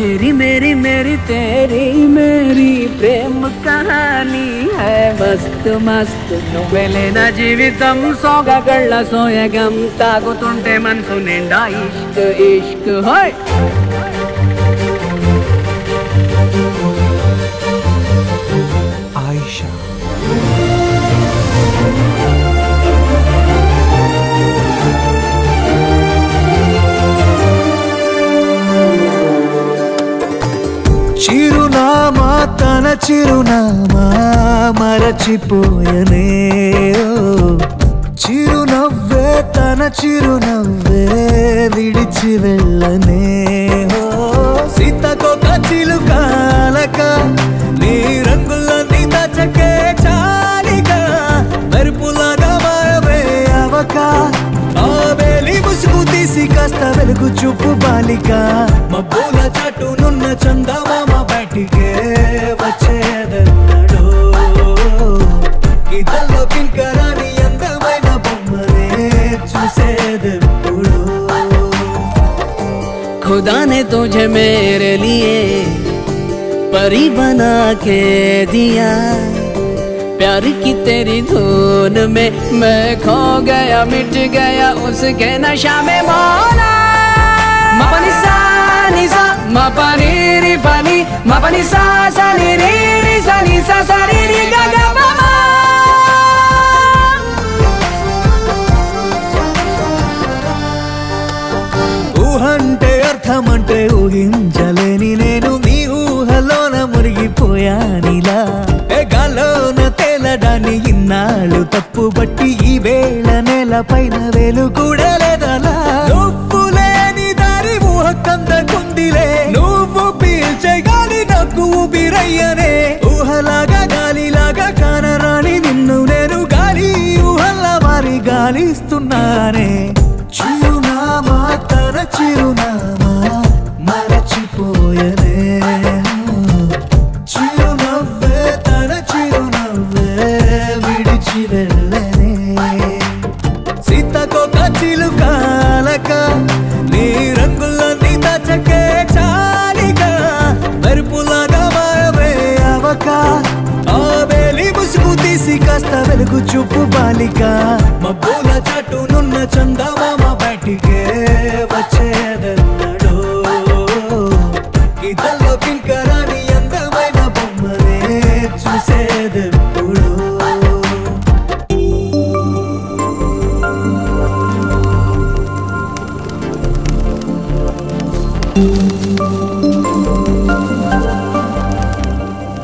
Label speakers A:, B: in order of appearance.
A: तेरी मेरी मेरी तेरी मेरी प्रेम कहानी है मस्त मस्त ನುವೆಲೆನ ಜೀವಿತಂ ಸೊಗಗಳ ಸೋಯಗಂ ತಾಗುತುಂಟೆ ಮನ್ಸು ನಿಂಡ ಇಷ್ಕ ಇಷ್ಕ
B: ಹೋಯ್ చిరునామా మరచిపోయనే. చిరునవ్వే తన చిరునవ్వే విడిచి వెళ్ళనే. సీతకొక చిలుకాలక నీ రంగుల నీ దచకే చాలిక మెరుపులాగా మారవే అవక. ఆవేలి ముసుగు తీసి కాస్త వెలుగు చూపు బాలిక మబ్బుల చాటునున్న చందమామ
A: खुदा ने तुझे मेरे लिए परी बना के दिया। प्यार की तेरी धुन में मैं खो गया, मिट गया, उसके नशा में मौला। मपनी सा नि सा, मपनी रि पनी, मपनी सा सा नि रि रि सा नि सा
B: ఊహంటే ఊహించలేని నేను నీ ఊహలోన మునిగిపోయానిలా ఏ గాలోన తేలడాన్ని ఇన్నాళ్ళు తప్పు బట్టి ఈ వేళ నేల పైన వేలు కూడా లేదలా. నువ్వు లేని దారి ఊహ కందకుందిలే నువ్వు పీల్చే గాలి నాకు ఊపిరయ్యనే. ఊహలాగా గాలిలాగా కానరాని నిన్ను నేను గాలి ఊహల్లా మారి గాలిస్తున్నానే కాస్త వెలుగు చూపు బాలిక. మబ్బుల చాటునున్న చందమామ బయటికే వచ్చేదన్నాడు గీతల్లో కింకరాని అందమైన బొమ్మనే చూసేదెప్పుడు?